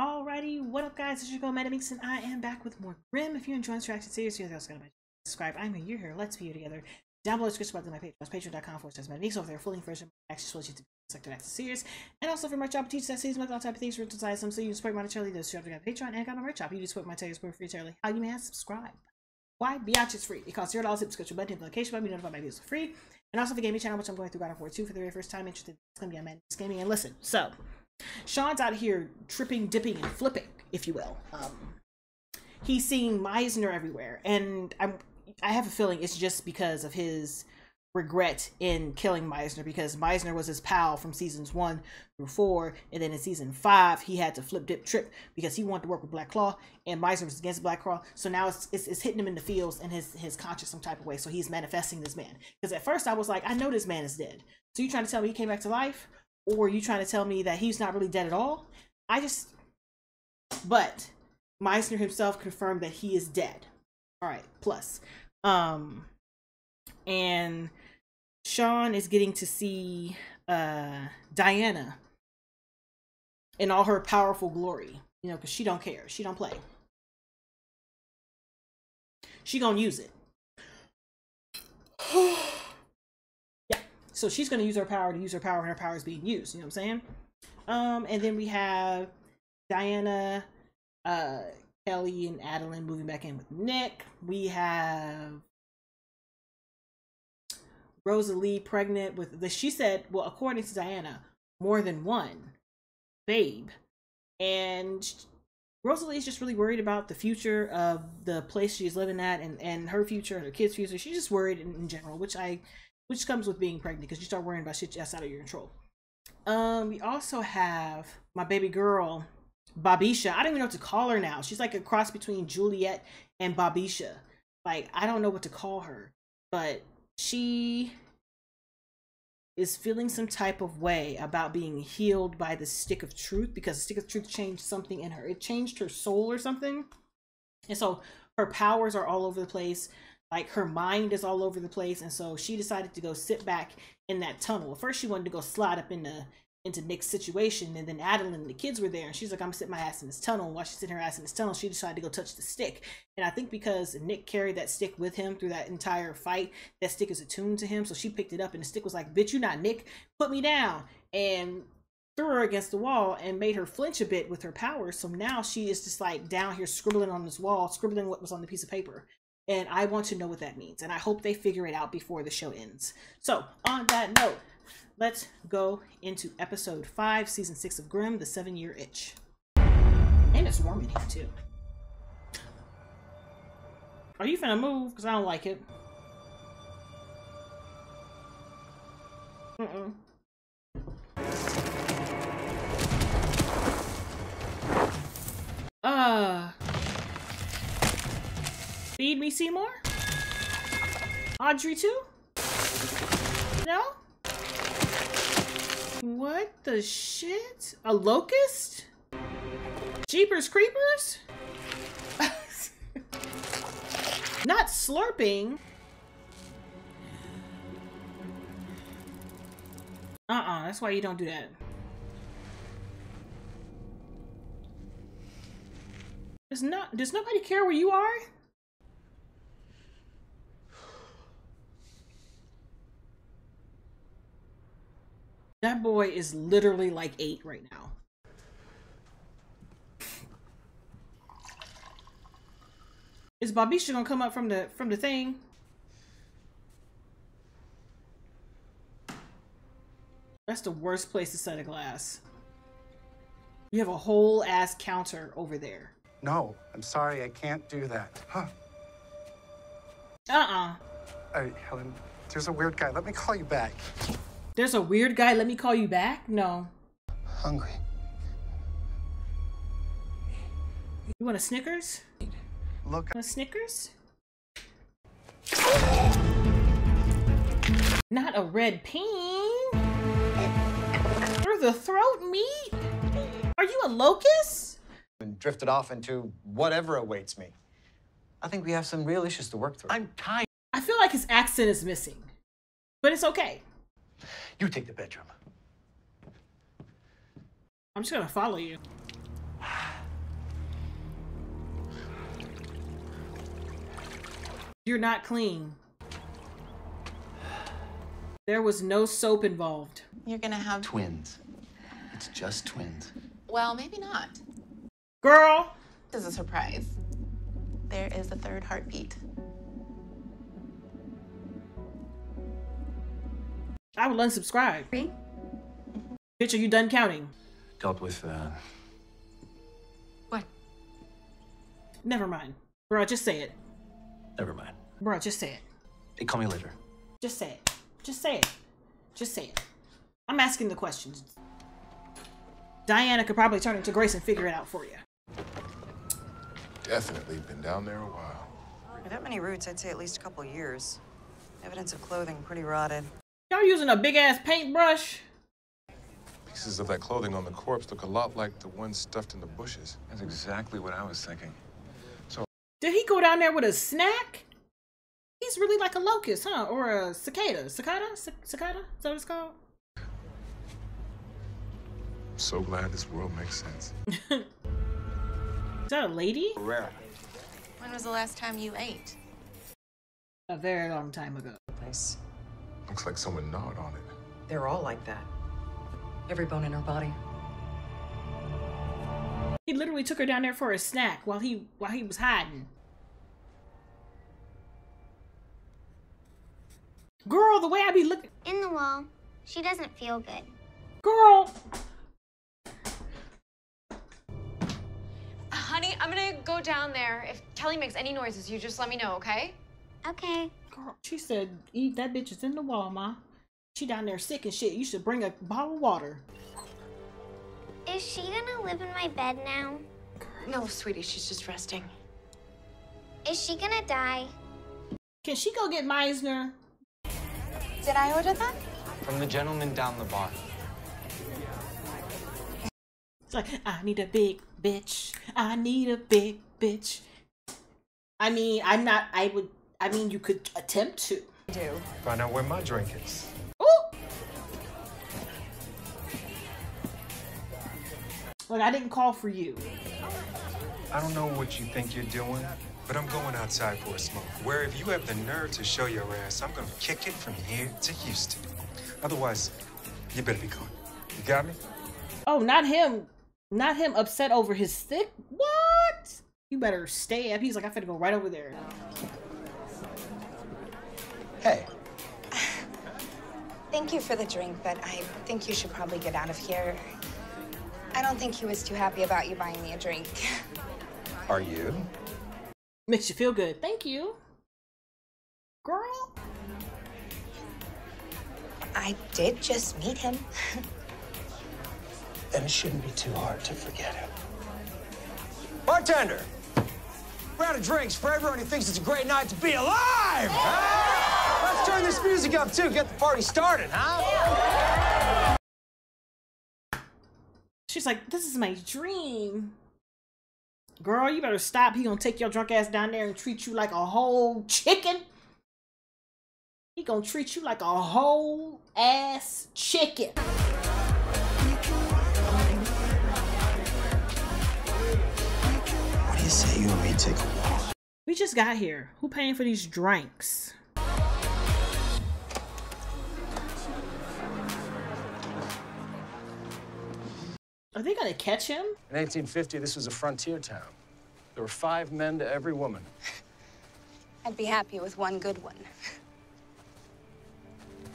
Alrighty, what up guys, it's your girl ManicMeeks and I am back with more Grimm. If you're enjoying this reaction series, you're also gonna subscribe. I'm here, you're here, let's be here together. Down below, description about my Patreon, patreon.com forward slash ManicMeeks over there, full length version, actually you to sector access series. And also for my job, teach that series, make all type of things for design some so you can support my charity, those who have Patreon and got my merch shop. You can support my charity, support free charity. How you may subscribe. Why? Biatch is free. It costs zero dollars, the subscription button, the notification button, be notified my videos for free. And also the gaming channel, which I'm going through God of War 2 for the very first time, interested, it's gonna be on ManicMeeks Gaming. And listen, so Sean's out here tripping, dipping, and flipping, if you will. Um, he's seeing Meisner everywhere, and I'm I have a feeling it's just because of his regret in killing Meisner because Meisner was his pal from seasons one through four, and then in season five he had to flip, dip, trip because he wanted to work with Black Claw, and Meisner was against Black Claw. So now it's, it's, it's hitting him in the feels and his his conscious some type of way. So he's manifesting this man. Because at first I was like, I know this man is dead. So you trying to tell me he came back to life? Or you trying to tell me that he's not really dead at all? I just, but Meisner himself confirmed that he is dead. All right, plus, um, and Sean is getting to see uh Diana in all her powerful glory, you know, because she don't care, she don't play. She gonna use it. So she's going to use her power to use her power, and her power is being used. You know what I'm saying? Um, and then we have Diana, uh, Kelly, and Adalind moving back in with Nick. We have Rosalie pregnant with the. She said, well, according to Diana, more than one babe, and Rosalie is just really worried about the future of the place she's living at and, and her future and her kids' future. She's just worried in, in general, which I which comes with being pregnant because you start worrying about shit that's out of your control. Um, we also have my baby girl, Babisha. I don't even know what to call her now. She's like a cross between Juliette and Babisha. Like, I don't know what to call her, but she is feeling some type of way about being healed by the stick of truth because the stick of truth changed something in her. It changed her soul or something. And so her powers are all over the place like her mind is all over the place and so she decided to go sit back in that tunnel. First she wanted to go slide up into into nick's situation and then adalind and the kids were there and she's like i'm gonna sit my ass in this tunnel. While she's sitting her ass in this tunnel she decided to go touch the stick. And i think because nick carried that stick with him through that entire fight that stick is attuned to him so she picked it up and the stick was like bitch you not nick. Put me down. And threw her against the wall and made her flinch a bit with her powers. So now she is just like down here scribbling on this wall, scribbling what was on the piece of paper and I want to know what that means. And I hope they figure it out before the show ends. So, on that note, let's go into episode 5, season 6 of Grimm, The Seven Year Itch. And it's warm in here, too. Are you finna move? Because I don't like it. Mm-mm. Uh... Feed me Seymour? Audrey too? No? What the shit? A locust? Jeepers creepers? Not slurping. Uh-uh, that's why you don't do that. Does not does nobody care where you are? That boy is literally like eight right now. Is Babisha gonna come up from the from the thing? That's the worst place to set a glass. You have a whole ass counter over there. No, I'm sorry, I can't do that. Huh. Uh-uh. Hey, Helen, there's a weird guy. Let me call you back. There's a weird guy. Let me call you back. No. Hungry. You want a Snickers? Look. A Snickers? Not a red peen. Through the throat meat? Are you a locust? And drifted off into whatever awaits me. I think we have some real issues to work through. I'm tired. I feel like his accent is missing, but it's okay. You take the bedroom. I'm just gonna follow you. You're not clean. There was no soap involved. You're gonna have twins. It's just twins. Well, maybe not. Girl! This is a surprise. There is a third heartbeat. I would unsubscribe. Bitch, are you done counting? Dealt with, uh, What? Never mind. Bro, just say it. never mind. Bro, just say it. Hey, call me later. Just say it. Just say it. Just say it. I'm asking the questions. Diana could probably turn into Grace and figure it out for you. Definitely been down there a while. For that many roots, I'd say at least a couple years. Evidence of clothing pretty rotted. Y'all using a big ass paintbrush? Pieces of that clothing on the corpse look a lot like the ones stuffed in the bushes. That's exactly what I was thinking. So Did he go down there with a snack? He's really like a locust, huh? Or a cicada. Cicada? C- cicada? Is that what it's called? I'm so glad this world makes sense. Is that a lady? Rare. When was the last time you ate? A very long time ago. Place. Looks like someone gnawed on it. They're all like that. Every bone in her body. He literally took her down there for a snack while he while he was hiding. Girl, the way I be looking, In the wall. She doesn't feel good. girl. Honey, I'm gonna go down there. If Kelly makes any noises, you just let me know, okay? Okay. Girl, she said, "Eat that bitch is in the wall, ma. She down there sick and shit. You should bring a bottle of water." Is she gonna live in my bed now? No, sweetie, she's just resting. Is she gonna die? Can she go get Meisner? Did I order that? From the gentleman down the bar. It's like, I need a big bitch. I need a big bitch. I mean, I'm not. I would. I mean, you could attempt to. Do. Find out where my drink is. Ooh. Look, I didn't call for you. I don't know what you think you're doing, but I'm going outside for a smoke. Where if you have the nerve to show your ass, I'm gonna kick it from here to Houston. Otherwise, you better be gone. You got me? Oh, not him. Not him upset over his stick. What? You better stay up. He's like, I'm finna go right over there. Hey, Thank you for the drink, but I think you should probably get out of here. I don't think he was too happy about you buying me a drink. are you? Makes you feel good. Thank you. Girl. I did just meet him. Then it shouldn't be too hard to forget him. Bartender! Round of drinks for everyone who thinks it's a great night to be alive! Huh? Let's turn this music up too, get the party started, huh? She's like, this is my dream. Girl, you better stop. He gonna take your drunk ass down there and treat you like a whole chicken. He gonna treat you like a whole ass chicken. What do you say you and me take a walk? We just got here. Who paying for these drinks? Are they gonna catch him? In 1850, this was a frontier town. There were five men to every woman. I'd be happy with one good one.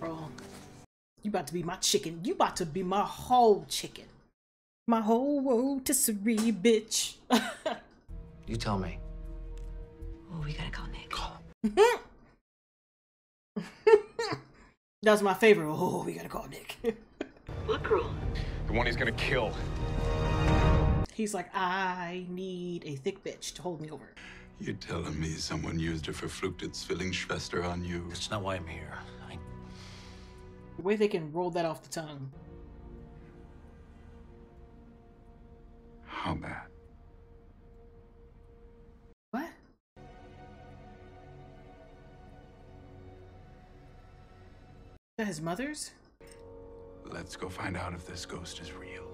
Bro, you about to be my chicken. You about to be my whole chicken. My whole rotisserie bitch. You tell me. Oh, we gotta call Nick. Call that was my favorite. Oh, we gotta call Nick. What girl? The one he's gonna kill. He's like, I need a thick bitch to hold me over. You're telling me someone used her for a verfluchte Zwillingsschwester on you? That's not why I'm here. I, The way they can roll that off the tongue. How bad? What? Is that his mother's? Let's go find out if this ghost is real.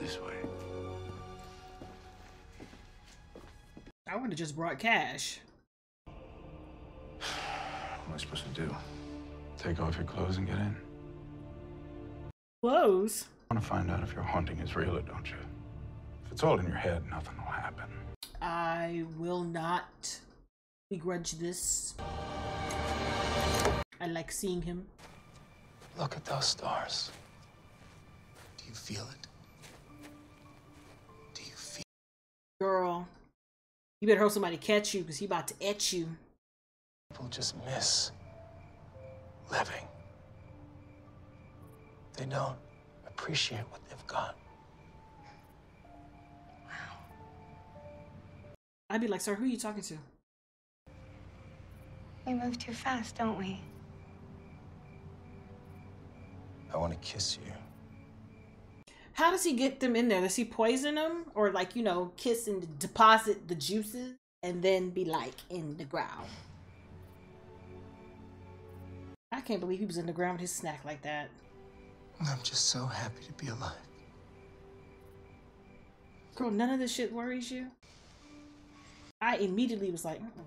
This way. I would have just brought cash. What am I supposed to do? Take off your clothes and get in? Clothes? I want to find out if your haunting is real or don't you? If it's all in your head, nothing will happen. I will not begrudge this. I like seeing him. Look at those stars. Do you feel it? Do you feel Girl, you better hope somebody catch you because he about to etch you. People just miss living. They don't appreciate what they've got. Wow. I'd be like, sir, who are you talking to? We move too fast, don't we? I want to kiss you. How does he get them in there? Does he poison them? Or like, you know, kiss and deposit the juices and then be like in the ground? I can't believe he was in the ground with his snack like that. I'm just so happy to be alive. Girl, none of this shit worries you? I immediately was like, Mm-mm.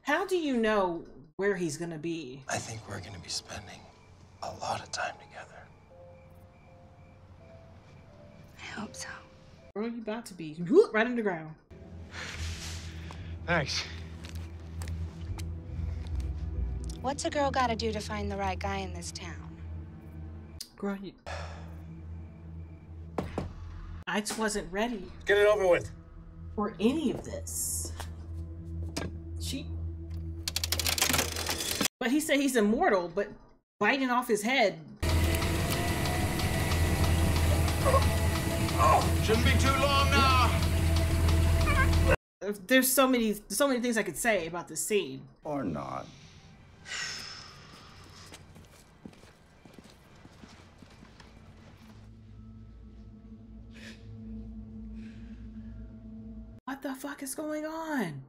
how do you know where he's gonna be? I think we're going to be spending a lot of time together. I hope so. Girl, you about to be right in the ground. Thanks. What's a girl gotta do to find the right guy in this town? Girl, you... I just wasn't ready Get it over with. for any of this. But he said he's immortal, but biting off his head. Shouldn't be too long now. There's so many, so many things I could say about this scene. Or not. What the fuck is going on?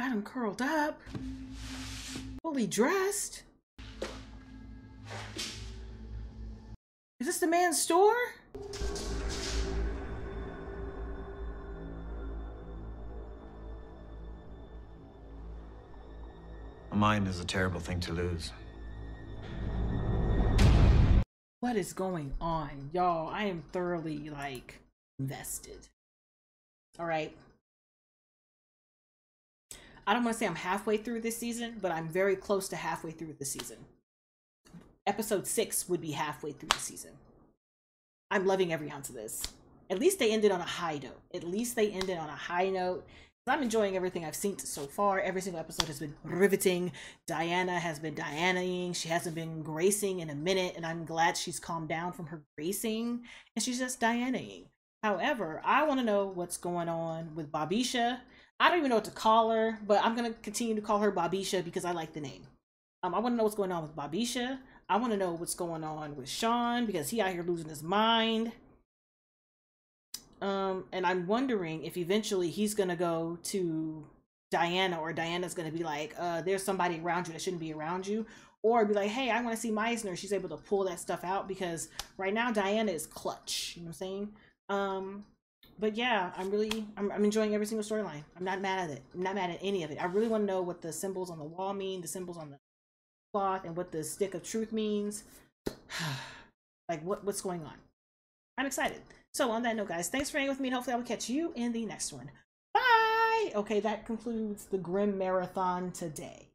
Got him curled up. Fully dressed. Is this the man's store? A mind is a terrible thing to lose. What is going on? Y'all, I am thoroughly like invested. All right. I don't want to say I'm halfway through this season, but I'm very close to halfway through the season. Episode six would be halfway through the season. I'm loving every ounce of this. At least they ended on a high note. At least they ended on a high note. I'm enjoying everything I've seen so far. Every single episode has been riveting. Diana has been Dianaing. She hasn't been gracing in a minute, and I'm glad she's calmed down from her gracing and she's just Dianaing. However, I want to know what's going on with Bobisha. I don't even know what to call her, but I'm gonna continue to call her Bobisha because I like the name. Um, I want to know what's going on with Bobisha. I want to know what's going on with Sean because he out here losing his mind. Um, and I'm wondering if eventually he's gonna go to Diana or Diana's gonna be like, uh, there's somebody around you that shouldn't be around you. Or be like, hey, I want to see Meisner. She's able to pull that stuff out because right now Diana is clutch. You know what I'm saying? Um, but yeah, I'm really I'm, I'm enjoying every single storyline. I'm not mad at it. I'm not mad at any of it. I really want to know what the symbols on the wall mean, the symbols on the cloth, and what the stick of truth means. like what what's going on? I'm excited. So on that note, guys, thanks for hanging with me, and hopefully I will catch you in the next one. Bye. Okay, that concludes the Grimm Marathon today.